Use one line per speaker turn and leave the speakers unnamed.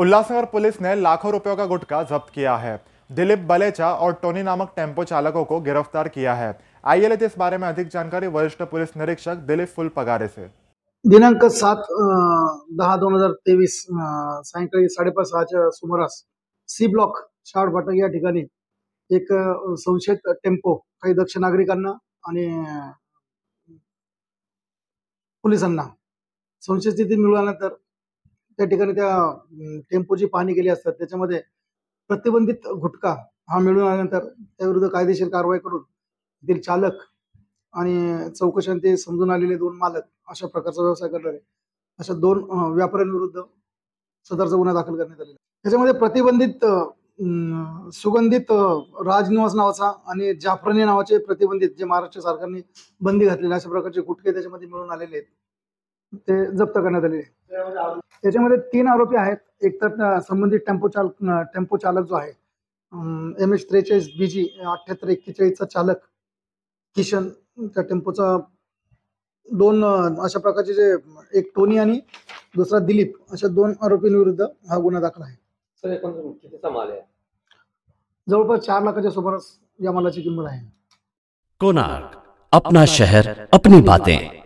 Ulhasnagar police ने लाखों रुपयों का गुटखा जब्त किया है। दिलीप बलेचा और टोनी नामक टेम्पो चालकों को गिरफ्तार किया है। आइए लेते इस बारे में अधिक जानकारी वरिष्ठ पुलिस निरीक्षक दिलीप फुल पगारे से।
दिनांक सात दहा दोन हजार तेवीस सायंकाळी साडेपाच सहाच्या सुमारास सी ब्लॉक शाड फाटक या ठिकाणी एक संशयित टेम्पो काही दक्ष नागरिकांना आणि पोलिसांना संशय स्थिती मिळाल्यानंतर त्या ठिकाणी त्या टेम्पोची पाहणी केली असतात. त्याच्यामध्ये प्रतिबंधित गुटखा हा मिळून आल्यानंतर त्याविरुद्ध कायदेशीर कारवाई करून तेथील चालक आणि चौकशात ते समजून आलेले दोन मालक अशा प्रकारचा व्यवसाय करणारे अशा दोन व्यापाऱ्यांविरुद्ध सदरचा गुन्हा दाखल करण्यात आलेला त्याच्यामध्ये प्रतिबंधित सुगंधित राजनिवास नावाचा आणि जाफरानी नावाचे प्रतिबंधित जे महाराष्ट्र सरकारने बंदी घातलेले अशा प्रकारचे गुटखे त्याच्यामध्ये मिळून आलेले आहेत. ते जप्त करण्यात आलेले आहेत. त्याच्यामध्ये तीन आरोपी आहेत. एक तर संबंधित टेम्पो चालक टेम्पो चालक जो आहे एम एच त्रेचाळीस बी जी अठ्याहत्तर एक्केचाळीसचा चालक किशन त्या टेम्पोचा दोन अशा प्रकारचे जे एक टोनी आणि दुसरा दिलीप अशा दोन आरोपींविरुद्ध हा गुन्हा दाखल आहे.
सर एकूण कितीचा माल आहे.
जवळपास चार लाखाच्या सुमारास या मालाची किंमत आहे.
कोणार्क अपना शहर अपनी बातें.